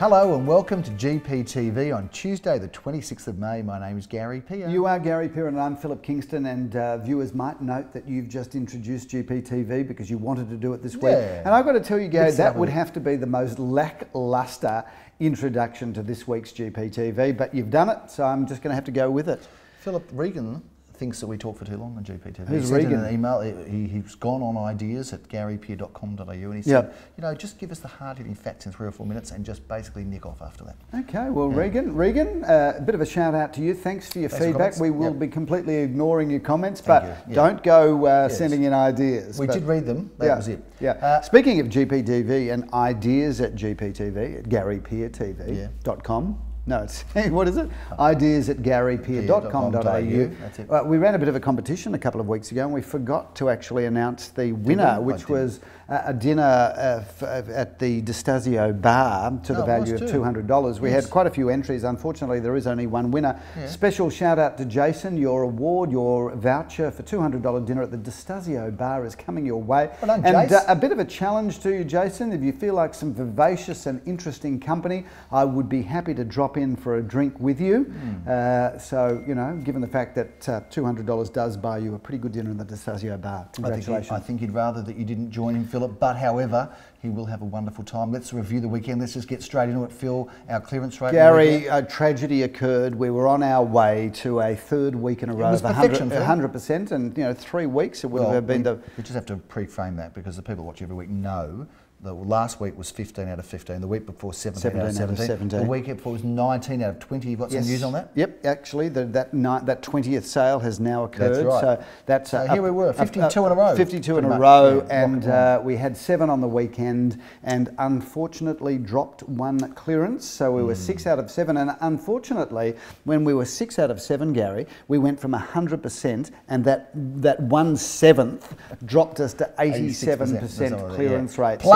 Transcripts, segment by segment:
Hello and welcome to GPTV on Tuesday, the 26th of May. My name is Gary Peer. You are Gary Peer and I'm Philip Kingston. And uh, viewers might note that you've just introduced GPTV because you wanted to do it this week. And I've got to tell you, Gary, It's that would have to be the most lackluster introduction to this week's GPTV. But you've done it, so I'm just going to have to go with it. Philip Regan thinks that we talk for too long on GPTV. Who's he sent in Regan? an email. He, he's gone on ideas at garypeer.com.au and he said, Yep. you know, just give us the hard-hitting facts in three or four minutes and just basically nick off after that. Okay, well, Regan, Regan, uh, a bit of a shout out to you. Thanks for your Thanks feedback. comments. we will Yep. be completely ignoring your comments, but you. Yeah. don't go uh, Yes. sending in ideas. We did read them. That yeah, was it. Yeah. Uh, Speaking of GPTV and ideas at GPTV at GaryPeerTV.com. No, it's what is it? Ideas at garypeer.com.au. That's it. Uh, we ran a bit of a competition a couple of weeks ago, and we forgot to actually announce the winner, which was a a dinner uh, at the Di Stasio Bar to the Oh, value of two hundred dollars. We Yes. had quite a few entries. Unfortunately, there is only one winner. Yeah. Special shout out to Jason. Your award, your voucher for two hundred dollar dinner at the Di Stasio Bar is coming your way. Well done, and uh, a bit of a challenge to you, Jason. If you feel like some vivacious and interesting company, I would be happy to drop in for a drink with you. Hmm. Uh, so, you know, given the fact that uh, $200 does buy you a pretty good dinner in the Di Stasio Bar, I think, he, congratulations. I think he'd rather that you didn't join him, Philip. But however, he will have a wonderful time. Let's review the weekend. Let's just get straight into it. Phil, our clearance rate. Gary, a tragedy occurred. We were on our way to a third week in a row of perfection, Phil. 100, percent and you know three weeks it would Well, have been we, the we just have to pre-frame that because the people watch every week know that last week was 15 out of 15, the week before 17, out of 17 out of 17, 17. the week before was 19 out of 20. You've got some news on that? Yep, actually, the, that night, that twentieth sale has now occurred. That's right. So that's So uh, here we were, 52 in a row, Fifty-two in a row, yeah, and uh, we had seven on the weekend, and unfortunately dropped one clearance. So we Hmm. were six out of seven, and unfortunately, when we were six out of seven, Gary, we went from hundred percent, and that that one seventh dropped us to eighty-seven 86%, percent that's all right, clearance yeah. rate. So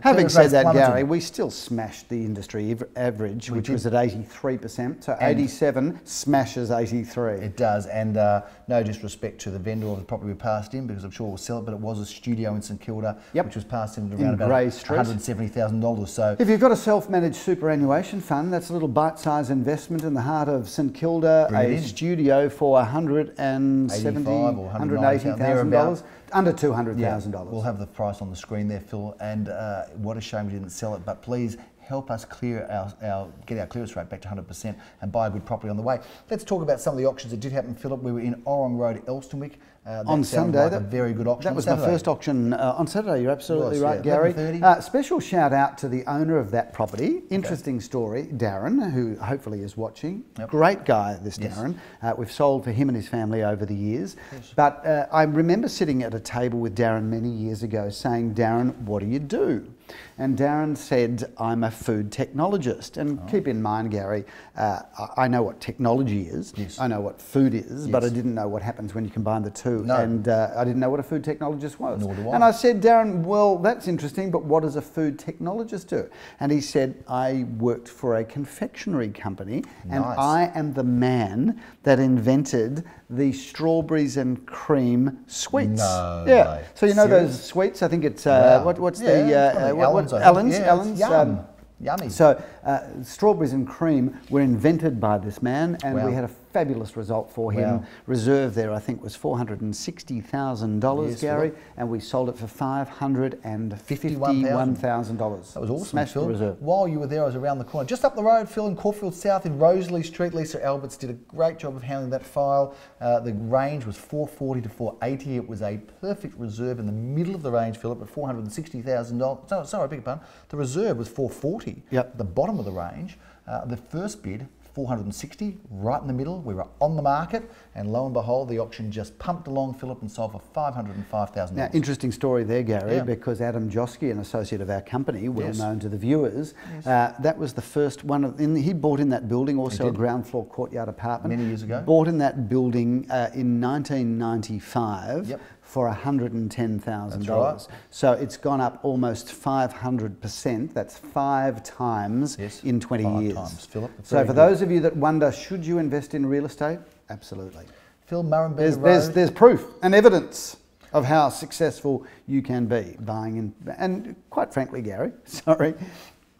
Having said that, plummeted. Gary, we still smashed the industry av- average, which did. was at 83%. So And- 87 smashes 83. It does, and uh, no disrespect to the vendor of the property we passed in because I'm sure we'll sell it, but it was a studio in St Kilda, Yep. which was passed in at In around about Grey Street. $170,000. So if you've got a self-managed superannuation fund, that's a little bite-sized investment in the heart of St Kilda, Bring it a studio for 170, 85 or $180,000, under Yeah, $200,000. We'll have the price on the screen there, Phil. And uh, what a shame we didn't sell it. But please help us clear our, our get our clearance rate back to 100% and buy a good property on the way. Let's talk about some of the auctions that did happen, Philip. We were in Orrong Road, Elsternwick. Uh, on Sunday. like a very good auction. That was my first auction uh, on Saturday. You're absolutely was, right, yeah. Gary. Uh, special shout out to the owner of that property. Interesting story, Darren, who hopefully is watching. Yep. Great guy, this Yes. Darren. Uh, we've sold for him and his family over the years. But uh, I remember sitting at a table with Darren many years ago saying, Darren, what do you do? And Darren said, I'm a food technologist. And Oh. keep in mind, Gary, uh, I- know what technology is. Yes. I know what food is, but I didn't know what happens when you combine the two. No. And uh, I didn't know what a food technologist was. Nor do I. And I said, Darren, well, that's interesting, but what does a food technologist do? And he said, I worked for a confectionery company, and I am the man that invented the strawberries and cream sweets. No yeah. So you know those sweets? I think it's uh, Wow. what, what's Yeah, the uh, what, Allen's, what, I think. Allen's? Yeah, it's Allen's. um, yum. Yummy. So uh, strawberries and cream were invented by this man, and Wow. we had a fabulous result for him. Wow. Reserve there, I think, was four hundred and sixty thousand dollars, Gary, Philip. and we sold it for five hundred and fifty-one thousand dollars. That was awesome, Smashed Phil. the reserve. While you were there, I was around the corner, just up the road, Phil, in Caulfield South in Rosalie Street. Lisa Alberts did a great job of handling that file. Uh, the range was 440 to 480. It was a perfect reserve in the middle of the range, Philip, at $460,000. No, sorry, I beg your pardon. The reserve was 440. Yep. At the bottom of the range. Uh, the first bid, 460, right in the middle. We were on the market, and lo and behold, the auction just pumped along, Philip, and sold for $505,000. Now, interesting story there, Gary, Yeah. because Adam Josky, an associate of our company, well Yes. known to the viewers, uh, that was the first one. Of, in, he bought in that building, also a ground floor courtyard apartment. Many years ago. Bought in that building uh, in 1995 Yep. For $110,000. Right. So it's gone up almost 500%. That's five times Yes, in 20 five years. times, Philip. So for good. those of you that wonder, should you invest in real estate? Absolutely. Phil Murrumbidgee There's, there's, there's proof and evidence of how successful you can be buying in, and quite frankly, Gary, sorry,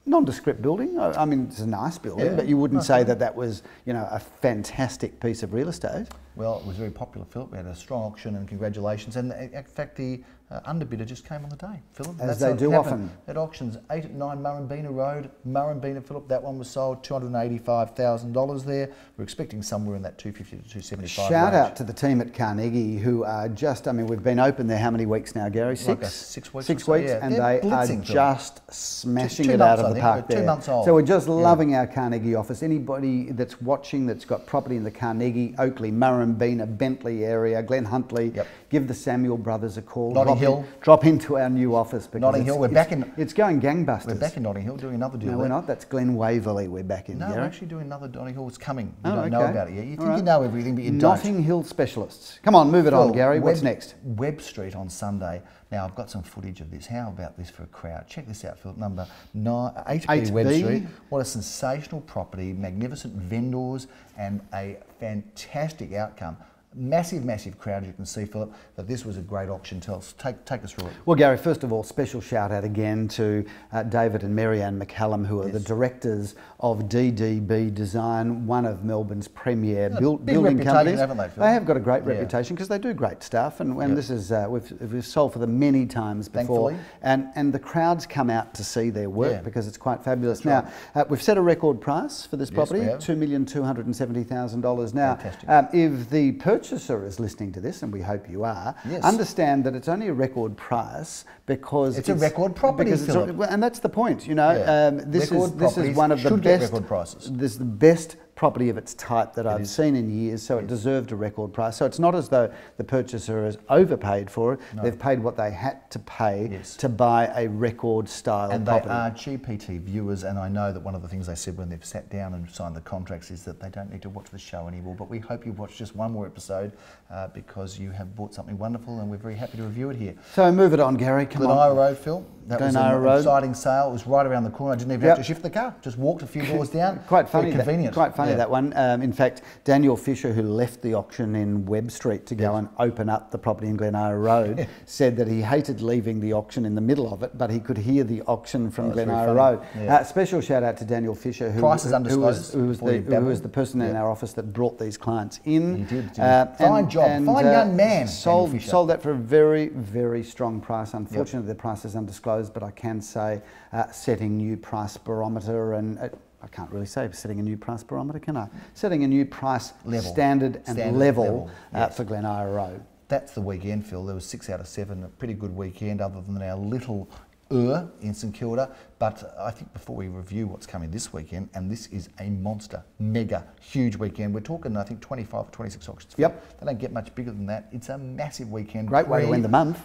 nondescript building. I, I mean, it's a nice building, Yeah, but you wouldn't say that that was, you know, a fantastic piece of real estate. Well, it was very popular, Philip. We had a strong auction, and congratulations. And in fact, the uh, underbidder just came on the day, Philip. As they do happened often. At auctions, 8 at 9 Murrumbeena Road, Murrumbeena, Philip. That one was sold $285,000 there. We're expecting somewhere in that 250 to 275 Shout range. out to the team at Carnegie who are just, I mean, we've been open there how many weeks now, Gary? Six? Like six weeks Six or so, weeks, yeah. and They're they are just smashing two it out months, I of the park They're two months old. So we're just Yeah. loving our Carnegie office. Anybody that's watching that's got property in the Carnegie, Oakleigh, Murrumbeena, Bentleigh area, Glen Huntly, Yep. give the Samuel brothers a call. Notting Hill. In, drop into our new office. Because Notting Hill, we're back in- It's going gangbusters. We're back in Notting Hill doing another deal No, there. we're not. That's Glen Waverley we're back in, No, Gary. we're actually doing another Notting Hill. It's coming. You Oh, don't know about it yet. You All think right. you know everything, but you Notting Hill specialists. Come on, move it on, Gary. What's next? Webb Street on Sunday. Now, I've got some footage of this. How about this for a crowd? Check this out, Phil. Number nine, 8B, Webb 8B. Street. What a sensational property, magnificent vendors, and a fantastic outcome. Massive, massive crowd, you can see, Philip. But this was a great auction. Tell us, take, take us through it. Well, Gary, first of all, special shout out again to uh, David and Marianne McCallum, who are the directors of DDB Design, one of Melbourne's premier build, building companies. haven't they, Phil? They have got a great Yeah. reputation because they do great stuff, and, and this is uh, we've, we've sold for them many times before, Thankfully. and and the crowds come out to see their work Yeah. because it's quite fabulous. That's now, uh, we've set a record price for this Yes, property, two million two hundred and seventy thousand dollars. Now, um, if the purchaser is listening to this, and we hope you are, Yes. understand that it's only a record price because It's a record property, because it's a- and that's the point. You know, um, this Record is this is one of the get best record prices. This is the best property of its type that I've is. seen in years, so it deserved a record price. So it's not as though the purchaser has overpaid for it; No. they've paid what they had to pay Yes. to buy a record style And property. they are GPT viewers, and I know that one of the things they said when they've sat down and signed the contracts is that they don't need to watch the show anymore. But we hope you've watched just one more episode uh, because you have bought something wonderful, and we're very happy to review it here. so move it on, Gary. Come Glen Eira on. Road, Phil. That was an Road. exciting sale. It was right around the corner. I didn't even Yep. have to shift the car. Just walked a few doors down. Quite Very funny. That, convenient. quite funny Yeah. that one. Um, in fact, Daniel Fisher, who left the auction in Webb Street to go and open up the property in Glen Eira Road, said that he hated leaving the auction in the middle of it, but he could hear the auction from Oh, Glen Eira. Road. Yeah. Uh, special shout out to Daniel Fisher, who, Prices who was, who was the who was the person in our office that brought these clients in. Uh, He did, didn't he? Fine job. Fine young man, Sold, sold that for a very, very strong price. Unfortunately, the price is undisclosed, but I can say uh, setting new price barometer and. I can't really say setting a new price barometer, can I? Setting a new price Level. standard and Standard level, level, uh, yes. for Glen Eira Road. That's the weekend, Phil. There was six out of seven, a pretty good weekend, other than our little er in St Kilda. But I think before we review what's coming this weekend, and this is a monster, mega, huge weekend. We're talking, I think, 25 or 26 auctions. Yep. They don't get much bigger than that. It's a massive weekend. Great way to end the month.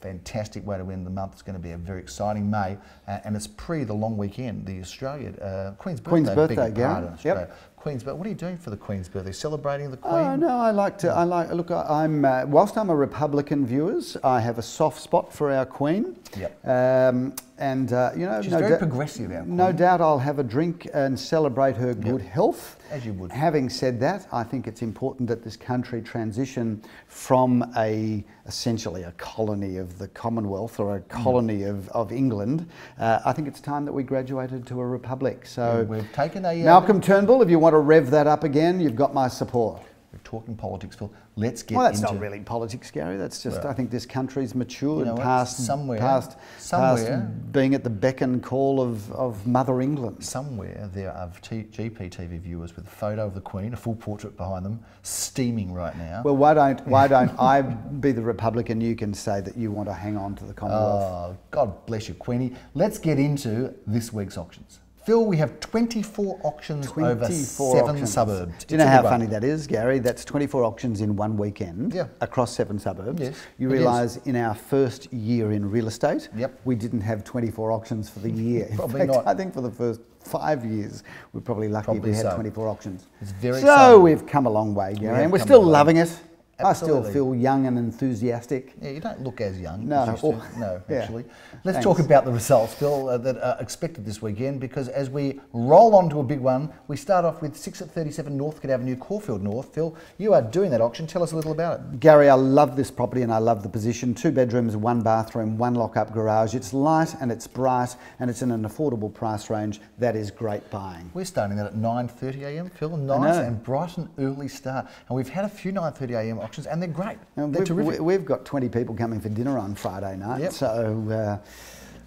Fantastic way to end the month. It's going to be a very exciting May, uh, and it's pre the long weekend, the Australia uh, Queen's birthday. Queen's birthday, your Gary. pardon, Australia. Yep. Queen's birthday. What are you doing for the Queen's birthday? Celebrating the Queen? Oh no, I like to. I like. Look, I- I'm. Uh, whilst I'm a Republican, viewers, I have a soft spot for our Queen. Yep. Um, and uh, you know, She's no very progressive, our No doubt, I'll have a drink and celebrate her good health. As you would. Having said that, I think it's important that this country transition from a essentially a colony of the Commonwealth or a Mm. colony of, of England. Uh, I think it's time that we graduated to a republic. So. We've taken a. uh, Malcolm Turnbull, if you want to rev that up again, you've got my support. We're talking politics, Phil. Let's get Well, that's into not really politics, Gary. That's just, Well, I think this country's matured you know past, Somewhere- past, somewhere- past being at the beck and call of, of Mother England. somewhere there are T- GPTV viewers with a photo of the Queen, a full portrait behind them, steaming right now. Well, why don't, why don't I be the Republican? You can say that you want to hang on to the Commonwealth. oh, God bless you, Queenie. Let's get into this week's auctions. Phil, we have 24 auctions over seven auctions. suburbs. Do you know how funny that is, Gary? That's 24 auctions in one weekend Yeah. across seven suburbs. Yes, you realise in our first year in real estate, Yep. we didn't have 24 auctions for the year. In Probably fact, not. I think for the first five years, we're probably lucky Probably we had so. 24 auctions. It's very so exciting. we've come a long way, Gary, have and we're still loving it. I still feel young and enthusiastic. Yeah, you don't look as young. No. as you used to. no, yeah. actually. Let's Thanks. talk about the results, Phil, uh, that are expected this weekend. Because as we roll on to a big one, we start off with six at thirty-seven Northcote Avenue, Caulfield North. Phil, you are doing that auction. Tell us a little about it. Gary, I love this property and I love the position. Two bedrooms, one bathroom, one lock-up garage. It's light and it's bright and it's in an affordable price range. That is great buying. We're starting that at 9:30 a.m. Phil, nice and bright and early start. And we've had a few 9:30 a.m. auctions, and they're great. And they're we've, terrific. we- we've got 20 people coming for dinner on Friday night. Yep. So uh,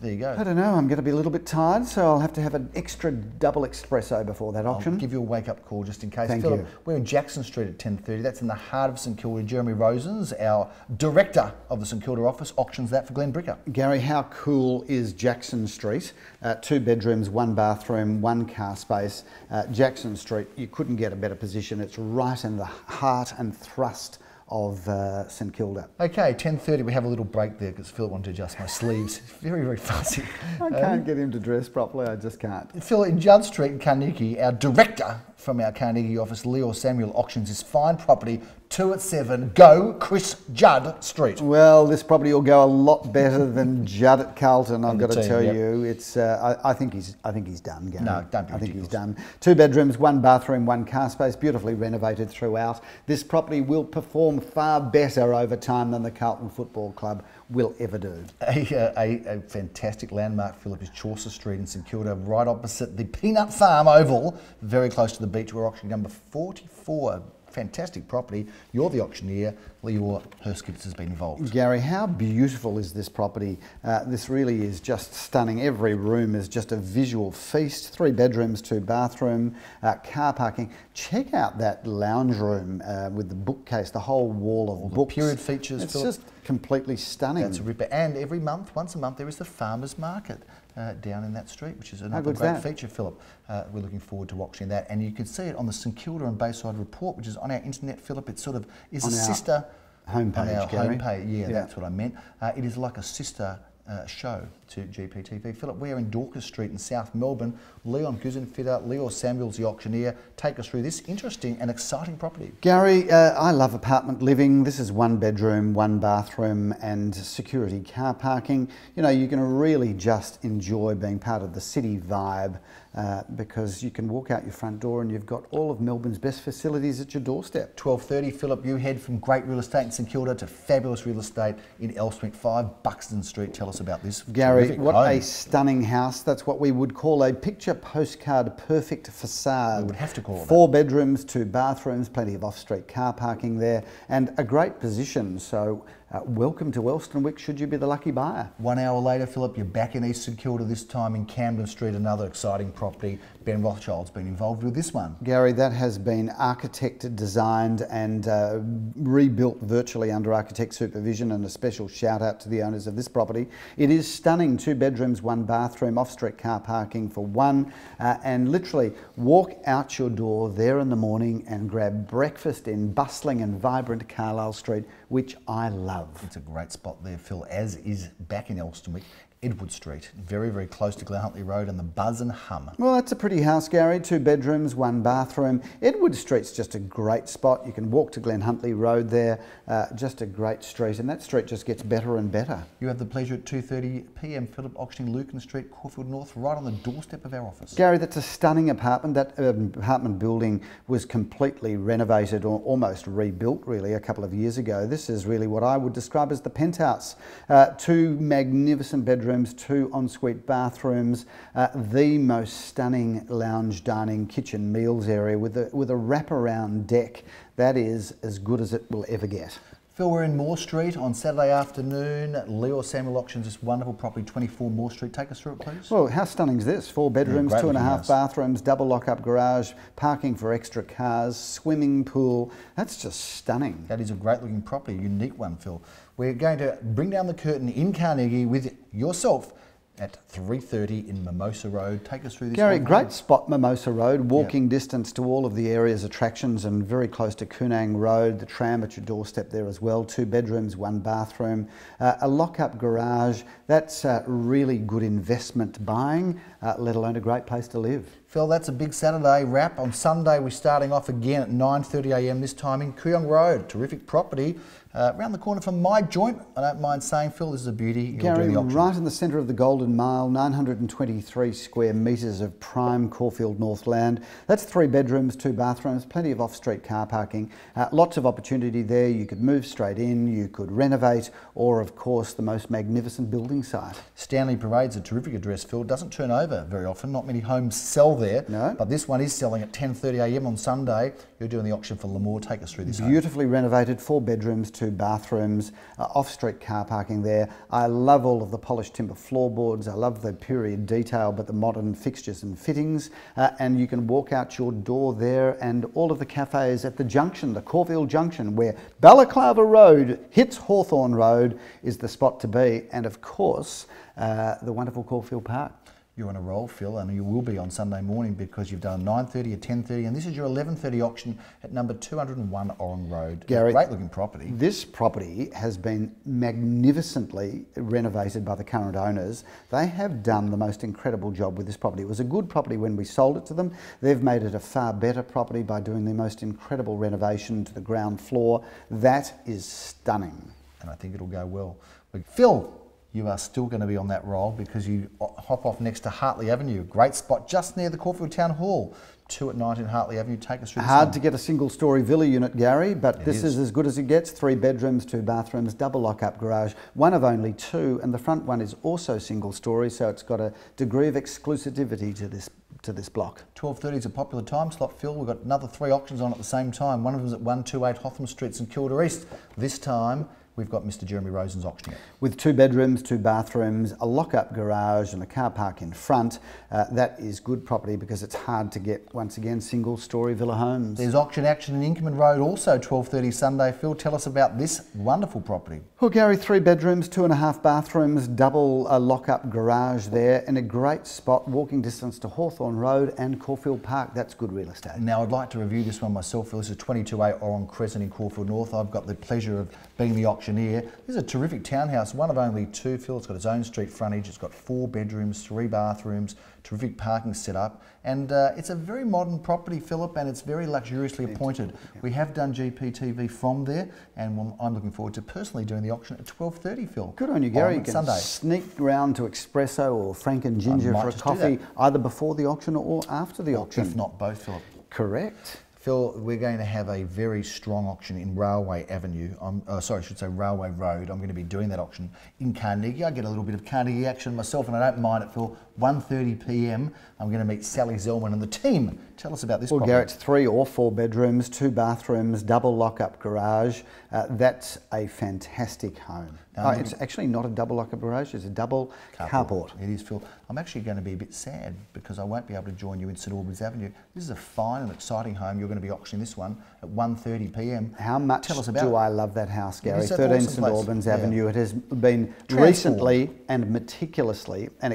there you go. I don't know, I'm going to be a little bit tired, so I'll have to have an extra double espresso before that auction. I'll give you a wake up call just in case. Thank Philip, you. we're in Jackson Street at 10.30. That's in the heart of St Kilda. Jeremy Rosens, our director of the St Kilda office, auctions that for Glenn Bricker. Gary, how cool is Jackson Street? Uh, two bedrooms, one bathroom, one car space. Uh, Jackson Street, you couldn't get a better position. It's right in the heart and thrust of uh, St Kilda. Okay, 10.30, we have a little break there because Philip wanted to adjust my sleeves. Very, very fussy. I can't get him to dress properly, I just can't. Phil, in Judd Street in Carnegie, our director from our Carnegie office, Leo Samuel, auctions his fine property, 2 at 7, go Chris Judd Street. Well, this property will go a lot better than Judd at Carlton. I've got to team, tell yep. you, it's. Uh, I, I think he's. I think he's done. Gary. No, don't be I think he's done. Two bedrooms, one bathroom, one car space, beautifully renovated throughout. This property will perform far better over time than the Carlton Football Club will ever do. A, uh, a, a fantastic landmark, Philip, is Chaucer Street in St Kilda, right opposite the Peanut Farm Oval, very close to the beach. We're auctioning number 44. Fantastic property. You're the auctioneer. Leor Herskipps has been involved. Gary, how beautiful is this property? Uh, this really is just stunning. Every room is just a visual feast. Three bedrooms, two bathroom, uh, car parking. Check out that lounge room uh, with the bookcase, the whole wall of the books. period features, It's just completely stunning. That's a ripper. And every month, once a month, there is the farmers market uh, down in that street, which is another great that? feature, Philip. Uh, we're looking forward to watching that. And you can see it on the St Kilda and Bayside Report, which is on our internet, Philip. It sort of is On a sister homepage, On our Gary. homepage, yeah, Yeah. that's what I meant. Uh, it is like a sister. Uh, show to GPTV. Philip, we're in Dorcas Street in South Melbourne. Leon Guzenfitter, Leo Samuels, the auctioneer, take us through this interesting and exciting property. Gary, uh, I love apartment living. This is one bedroom, one bathroom, and security car parking. You know, you can really just enjoy being part of the city vibe uh, because you can walk out your front door and you've got all of Melbourne's best facilities at your doorstep. 12.30, Philip, you head from great real estate in St Kilda to fabulous real estate in Elsternwick 5 Buxton Street. Tell us about this. Gary, what home. a stunning house. That's what we would call a picture postcard perfect facade. We would have to call it that. Four bedrooms, two bathrooms, plenty of off street car parking there, and a great position. So, uh, welcome to Elsternwick should you be the lucky buyer. One hour later, Philip, you're back in East St Kilda, this time in Camden Street, another exciting property. Ben Rothschild's been involved with this one. Gary, that has been architected, designed, and uh, rebuilt virtually under architect supervision. And a special shout out to the owners of this property. It is stunning two bedrooms, one bathroom, off street car parking for one. Uh, and literally walk out your door there in the morning and grab breakfast in bustling and vibrant Carlisle Street, which I love. It's a great spot there, Phil, as is back in Elsternwick, Edward Street, very, very close to Glen Huntly Road and the buzz and hum. Well, that's a pretty house, Gary. Two bedrooms, one bathroom. Edward Street's just a great spot. You can walk to Glen Huntly Road there. Uh, just a great street, and that street just gets better and better. You have the pleasure at 2.30pm, Philip, auctioning Lucan Street, Caulfield North, right on the doorstep of our office. Gary, that's a stunning apartment. That um, apartment building was completely renovated or almost rebuilt, really, a couple of years ago. This is really what I would describe as the penthouse. Uh, two magnificent bedrooms, two ensuite bathrooms, uh, the most stunning lounge, dining, kitchen, meals area with a, with a wraparound deck. That is as good as it will ever get. Phil, we're in Moore Street on Saturday afternoon. Leo Samuel auctions this wonderful property, 24 Moore Street. Take us through it, please. Well, how stunning is this? Four bedrooms, great two and a half house. bathrooms, double lock-up garage, parking for extra cars, swimming pool. That's just stunning. That is a great looking property, a unique one, Phil. We're going to bring down the curtain in Carnegie with yourself at 3.30 in Mimosa Road. Take us through this Gary, great spot, Mimosa Road, walking distance to all of the area's attractions and very close to Koornang Road, the tram at your doorstep there as well. Two bedrooms, one bathroom, uh, a lock-up garage. That's uh, really good investment buying, uh, let alone a great place to live. Phil, that's a big Saturday wrap. On Sunday, we're starting off again at 9.30am this time in Kooyong Road. Terrific property. Uh, around the corner from my joint, I don't mind saying, Phil, this is a beauty. Gary, right in the centre of the Golden Mile, 923 square metres of prime Caulfield North land. That's three bedrooms, two bathrooms, plenty of off-street car parking. Uh, lots of opportunity there. You could move straight in, you could renovate, or of course the most magnificent building site. Stanley Parade's a terrific address, Phil. Doesn't turn over very often. Not many homes sell there. No. But this one is selling at 10.30am on Sunday. You're doing the auction for Lamore. Take us through this. home. Beautifully renovated, four bedrooms, two bathrooms, uh, off-street car parking there. I love all of the polished timber floorboards. I love the period detail, but the modern fixtures and fittings. Uh, and you can walk out your door there, and all of the cafes at the junction, the Caulfield Junction, where Balaclava Road hits Hawthorn Road, is the spot to be. And of course, uh, the wonderful Caulfield Park. You're on a roll, Phil, and you will be on Sunday morning because you've done 9.30 or 10.30, and this is your 11.30 auction at number 201 Orrong Road. Gary, Great looking property. This property has been magnificently renovated by the current owners. They have done the most incredible job with this property. It was a good property when we sold it to them. They've made it a far better property by doing the most incredible renovation to the ground floor. That is stunning. and I think it'll go well. But Phil, you are still going to be on that roll because you hop off next to Hartley Avenue. Great spot just near the Caulfield Town Hall. Two at 19 Hartley Avenue. Take us through Hard to get a single story villa unit, Gary, but It this is. is. as good as it gets. Three bedrooms, two bathrooms, double lock up garage, one of only two, and the front one is also single story, so it's got a degree of exclusivity to this to this block. 12.30 is a popular time slot, Phil. We've got another three auctions on at the same time. One of them's at 128 Hotham Street, St Kilda East. This time, we've got Mr Jeremy Rosen's auction. With two bedrooms, two bathrooms, a lock-up garage and a car park in front, uh, that is good property because it's hard to get, once again, single-storey villa homes. There's auction action in Inkerman Road also 12.30 Sunday. Phil, tell us about this wonderful property. Well, Gary, three bedrooms, two and a half bathrooms, double uh, lock-up garage there, in a great spot, walking distance to Hawthorn Road and Caulfield Park. That's good real estate. Now, I'd like to review this one myself. Phil. This is 22A Orrong Crescent in Caulfield North. I've got the pleasure of being the auctioneer. This is a terrific townhouse, one of only two. Phil, it's got its own street frontage. It's got four bedrooms, three bathrooms, terrific parking setup, and uh, it's a very modern property, Philip, and it's very luxuriously appointed. We have done GPTV from there, and I'm looking forward to personally doing the auction at 12:30, Phil. Good on you, Gary. You On can Sunday. sneak round to Espresso or Frank and Ginger for a coffee, either before the auction or after the auction. If not both, Philip. Correct. Phil, we're going to have a very strong auction in Railway Avenue. I'm, uh, sorry, I should say Railway Road. I'm going to be doing that auction in Carnegie. I get a little bit of Carnegie action myself, and I don't mind it, Phil. 1.30 p.m. I'm going to meet Sally Zellman and the team. Tell us about this Well, property. Garrett's three or four bedrooms, two bathrooms, double lock-up garage. Uh, that's a fantastic home. Now, Uh, it's actually not a double lock-up garage; it's a double carport. It is, Phil. I'm actually going to be a bit sad because I won't be able to join you in St Albans Avenue. This is a fine and exciting home. You're going to be auctioning this one at 1.30 p.m. How much Tell us about do it. I love that house, Gary? is 13 awesome St. Albans Yeah. Avenue. It has been recently and meticulously and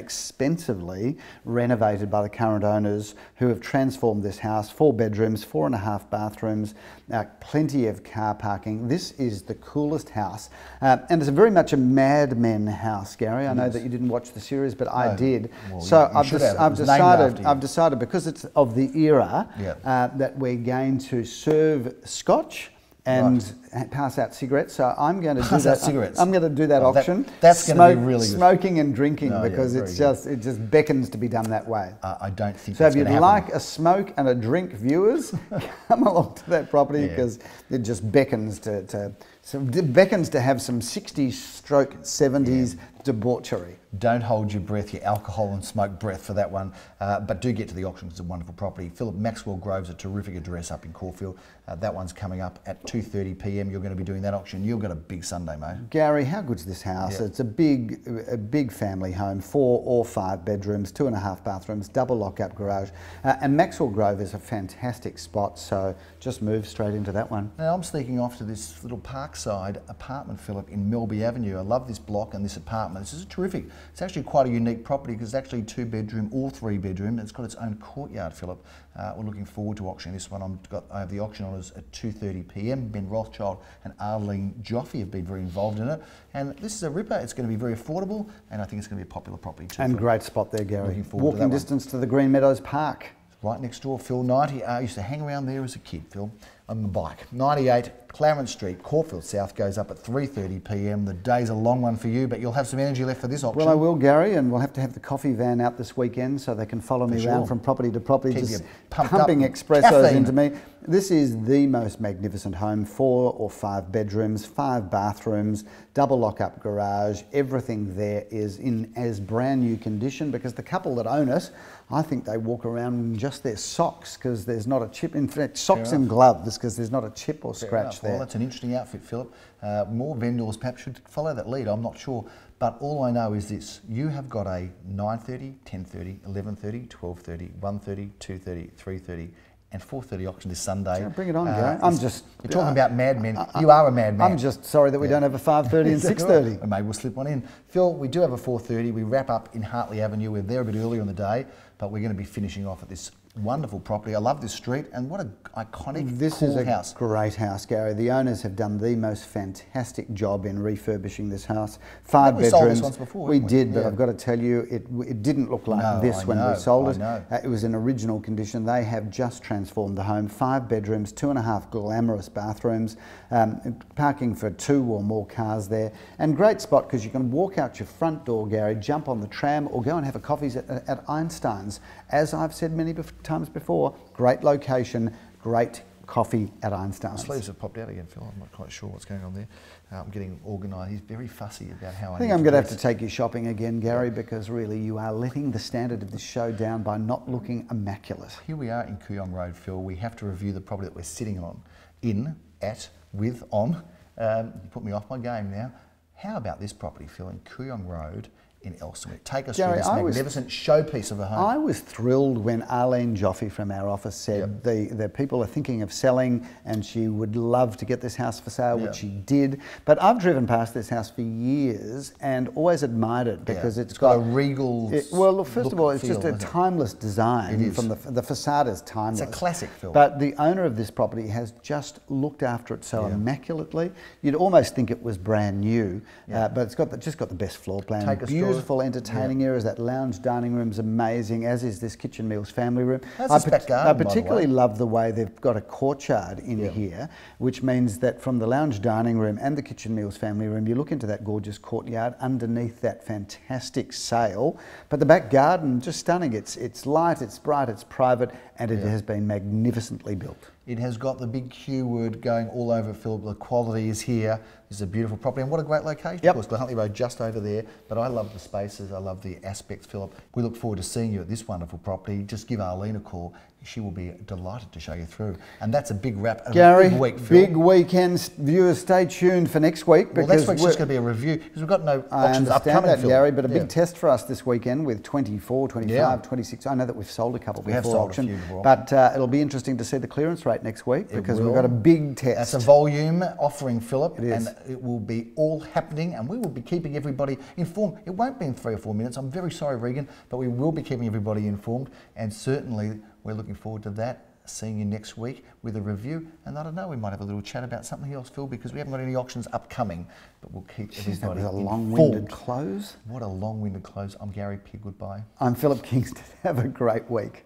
expensively renovated by the current owners who have transformed this house. Four bedrooms, four and a half bathrooms, uh, plenty of car parking. This is the coolest house. Uh, and it's very much a Mad Men house, Gary. I know that you didn't watch the series, but I No. did. Well, so I've, have. I've decided. I've decided because it's of the era Yeah. uh, that we're going to serve scotch and ha- pass out cigarettes. So I'm going to do that. cigarettes. I'm going to do that Oh, that- auction. that's gonna be really good. Smoking and drinking yeah, because very it's good. just it just beckons to be done that way. Uh, I don't think So if you'd going like a smoke and a drink, viewers, come along to that property Yeah. because it just beckons to, to so it beckons to have some 60s stroke 70s debauchery. Don't hold your breath, your alcohol and smoke breath for that one. Uh, but do get to the auction. it's a wonderful property. Philip Maxwell Grove's a terrific address up in Caulfield. Uh, that one's coming up at 2.30 p.m. You're going to be doing that auction. You've got a big Sunday, mate. Gary, how good's this house? Yeah. It's a big, a big family home, four or five bedrooms, two and a half bathrooms, double lock-up garage, uh, and Maxwell Grove is a fantastic spot. So just move straight into that one. Now I'm sneaking off to this little parkside apartment, Philip, in Melby Avenue. I love this block and this apartment. This is a terrific. It's actually quite a unique property because it's actually two bedroom or three bedroom. It's got its own courtyard, Philip. Uh, we're looking forward to auctioning this one. I'm got, I have the auction on at 2.30 p.m. Ben Rothschild and Arlene Joffe have been very involved in it. And this is a ripper. It's going to be very affordable and I think it's going to be a popular property too. And great spot there, Gary. Looking forward to Walking that one. distance to the Green Meadows Park. right next door, Phil. 90. I used to hang around there as a kid, Phil, on the bike. 98 Clarence Street, Caulfield South goes up at 3:30 p.m. The day's a long one for you, but you'll have some energy left for this auction. Well, I will, Gary, and we'll have to have the coffee van out this weekend so they can follow me For around from property to property, Keep just pumping Caffeine. into me. This is the most magnificent home, four or five bedrooms, five bathrooms, double lock-up garage. Everything there is in as brand new condition because the couple that own it, I think they walk around in just their socks because there's not a chip. In fact, socks and gloves because there's not a chip or Fair scratch enough. there. Well, that's an interesting outfit, Philip. Uh, more vendors perhaps should follow that lead. I'm not sure, but all I know is this: you have got a 9:30, 10:30, 11:30, 12:30, 1:30, 2:30, 3:30. And 4:30 auction this Sunday. Yeah, bring it on, Uh, Gary. I'm just- You're talking uh, about madmen. you are a madman. I'm just sorry that we don't have a 5:30 and 6:30. And maybe we'll slip one in. Phil, we do have a 4.30. We wrap up in Hartley Avenue. We're there a bit earlier in the day, but we're going to be finishing off at this wonderful property. I love this street, and what an iconic, This cool is a house. great house, Gary. The owners have done the most fantastic job in refurbishing this house. Five we sold bedrooms. this once before, we we? did, but Yeah. I've got to tell you, it, it didn't look like No, this I when know, we sold I it. know. Uh, it was in original condition. They have just transformed the home. Five bedrooms, two and a half glamorous bathrooms, um, parking for two or more cars there, and great spot because you can walk out your front door, Gary, jump on the tram, or go and have a coffee at, at Einstein's. As I've said many bef- times before, great location, great coffee at Einstein's. Sleeves have popped out again, Phil. I'm not quite sure what's going on there. Uh, I'm getting organised. He's very fussy about how I I think I'm going to have to take you shopping again, Gary, because really you are letting the standard of this show down by not looking immaculate. Here we are in Kooyong Road, Phil. We have to review the property that we're sitting on, in, at, with, on. Um, you put me off my game now. How about this property, Phil, in Kooyong Road in Elsternwick? Take us Gary, through this I was- magnificent showpiece of a home. I was thrilled when Arlene Joffe from our office said the, the people are thinking of selling and she would love to get this house for sale, Yeah. which she did. But I've driven past this house for years and always admired it because Yeah. it's It's got got, a regal It, well, look, first look of all, it's just a it? timeless design. It is. From the, the facade is timeless. It's a classic, Phil. But the owner of this property has just looked after it so Yeah. immaculately. You'd almost think it was brand new, Yeah. uh, but it's got the, just got the best floor plan. Take us through. Beautiful entertaining areas. That lounge dining room's amazing, as is this kitchen meals family room. How's I, back garden, I the particularly way? love the way they've got a courtyard in Yeah. here, which means that from the lounge dining room and the kitchen meals family room, you look into that gorgeous courtyard underneath that fantastic sail. But the back garden, just stunning. It's it's light, it's bright, it's private, and it Yeah. has been magnificently built. It has got the big Q word going all over it, Phil. The quality is here. This is a beautiful property, and what a great location. Yep. Of course, the Huntley Road just over there. But I love the spaces. I love the aspects, Philip. We look forward to seeing you at this wonderful property. Just give Arlene a call. She will be delighted to show you through. And that's a big wrap Gary, a big week, Phil. big weekend. Viewers, stay tuned for next week well, because next week's just going to be a review because we've got no I options upcoming, that, Phil. Gary, but a Yeah. big test for us this weekend with 24, 25, Yeah. 26. I know that we've sold a couple We have before sold a auction, few before but uh, it'll be interesting to see the clearance rate next week because we've got a big test. That's a volume offering, Philip, It is. and it will be all happening, and we will be keeping everybody informed. It won't be in three or four minutes. I'm very sorry, Regan, but we will be keeping everybody informed, and certainly we're looking forward to that. Seeing you next week with a review, and I don't know, we might have a little chat about something else, Phil, because we haven't got any auctions upcoming, but we'll keep Jeez, that everybody was a long-winded close. What a long-winded close. I'm Gary Pig. Goodbye. I'm Philip Kingston. Have a great week.